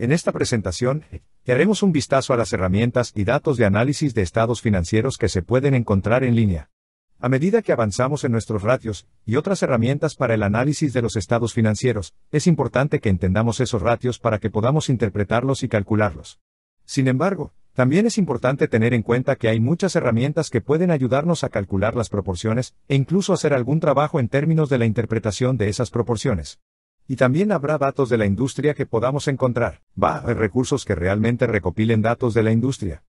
En esta presentación, haremos un vistazo a las herramientas y datos de análisis de estados financieros que se pueden encontrar en línea. A medida que avanzamos en nuestros ratios y otras herramientas para el análisis de los estados financieros, es importante que entendamos esos ratios para que podamos interpretarlos y calcularlos. Sin embargo, también es importante tener en cuenta que hay muchas herramientas que pueden ayudarnos a calcular las proporciones e incluso hacer algún trabajo en términos de la interpretación de esas proporciones. Y también habrá datos de la industria que podamos encontrar. Va haber recursos que realmente recopilen datos de la industria.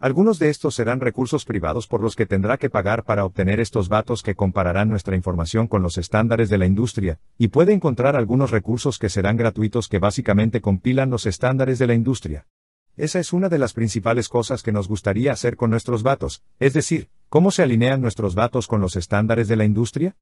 Algunos de estos serán recursos privados por los que tendrá que pagar para obtener estos datos que compararán nuestra información con los estándares de la industria, y puede encontrar algunos recursos que serán gratuitos que básicamente compilan los estándares de la industria. Esa es una de las principales cosas que nos gustaría hacer con nuestros datos, es decir, ¿cómo se alinean nuestros datos con los estándares de la industria?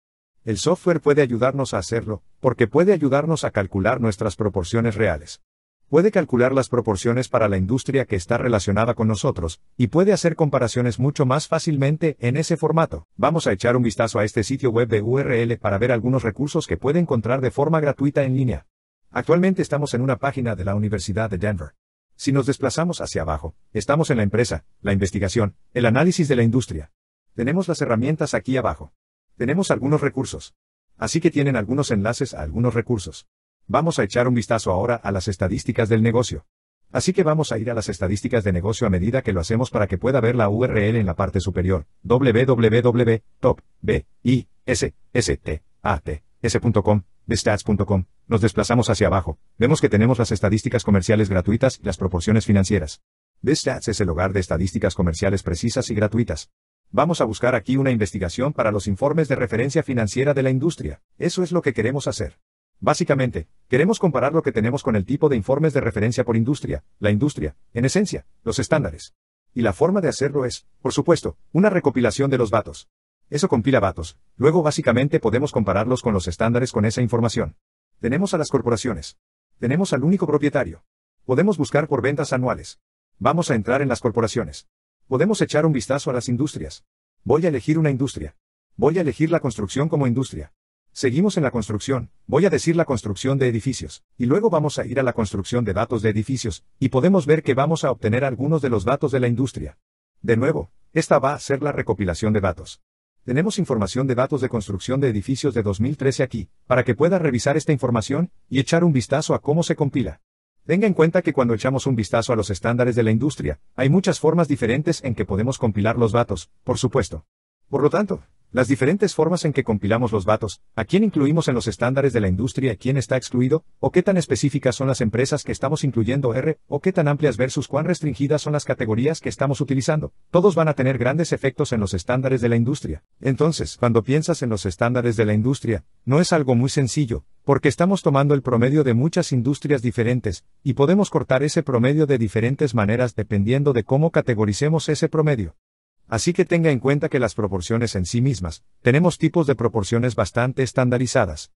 El software puede ayudarnos a hacerlo, porque puede ayudarnos a calcular nuestras proporciones reales. Puede calcular las proporciones para la industria que está relacionada con nosotros, y puede hacer comparaciones mucho más fácilmente en ese formato. Vamos a echar un vistazo a este sitio web de URL para ver algunos recursos que puede encontrar de forma gratuita en línea. Actualmente estamos en una página de la Universidad de Denver. Si nos desplazamos hacia abajo, estamos en la empresa, la investigación, el análisis de la industria. Tenemos las herramientas aquí abajo. Tenemos algunos recursos. Así que tienen algunos enlaces a algunos recursos. Vamos a echar un vistazo ahora a las estadísticas del negocio. Así que vamos a ir a las estadísticas de negocio a medida que lo hacemos para que pueda ver la URL en la parte superior. www.top.bistats.com, bestats.com. Nos desplazamos hacia abajo. Vemos que tenemos las estadísticas comerciales gratuitas y las proporciones financieras. Bestats es el hogar de estadísticas comerciales precisas y gratuitas. Vamos a buscar aquí una investigación para los informes de referencia financiera de la industria. Eso es lo que queremos hacer. Básicamente, queremos comparar lo que tenemos con el tipo de informes de referencia por industria, la industria, en esencia, los estándares. Y la forma de hacerlo es, por supuesto, una recopilación de los datos. Eso compila datos. Luego básicamente podemos compararlos con los estándares con esa información. Tenemos a las corporaciones. Tenemos al único propietario. Podemos buscar por ventas anuales. Vamos a entrar en las corporaciones. Podemos echar un vistazo a las industrias. Voy a elegir una industria. Voy a elegir la construcción como industria. Seguimos en la construcción, voy a decir la construcción de edificios, y luego vamos a ir a la construcción de datos de edificios, y podemos ver que vamos a obtener algunos de los datos de la industria. De nuevo, esta va a ser la recopilación de datos. Tenemos información de datos de construcción de edificios de 2013 aquí, para que pueda revisar esta información, y echar un vistazo a cómo se compila. Tenga en cuenta que cuando echamos un vistazo a los estándares de la industria, hay muchas formas diferentes en que podemos compilar los datos, por supuesto. Por lo tanto, las diferentes formas en que compilamos los datos, a quién incluimos en los estándares de la industria y quién está excluido, o qué tan específicas son las empresas que estamos incluyendo R, o qué tan amplias versus cuán restringidas son las categorías que estamos utilizando, todos van a tener grandes efectos en los estándares de la industria. Entonces, cuando piensas en los estándares de la industria, no es algo muy sencillo, porque estamos tomando el promedio de muchas industrias diferentes, y podemos cortar ese promedio de diferentes maneras dependiendo de cómo categoricemos ese promedio. Así que tenga en cuenta que las proporciones en sí mismas, tenemos tipos de proporciones bastante estandarizadas.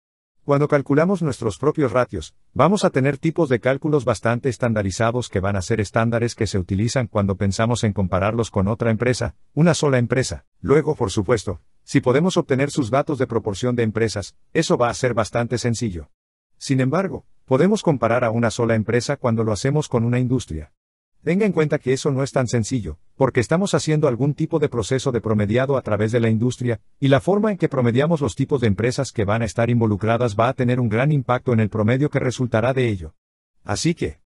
Cuando calculamos nuestros propios ratios, vamos a tener tipos de cálculos bastante estandarizados que van a ser estándares que se utilizan cuando pensamos en compararlos con otra empresa, una sola empresa. Luego, por supuesto, si podemos obtener sus datos de proporción de empresas, eso va a ser bastante sencillo. Sin embargo, podemos comparar a una sola empresa cuando lo hacemos con una industria. Tenga en cuenta que eso no es tan sencillo, porque estamos haciendo algún tipo de proceso de promediado a través de la industria, y la forma en que promediamos los tipos de empresas que van a estar involucradas va a tener un gran impacto en el promedio que resultará de ello. Así que,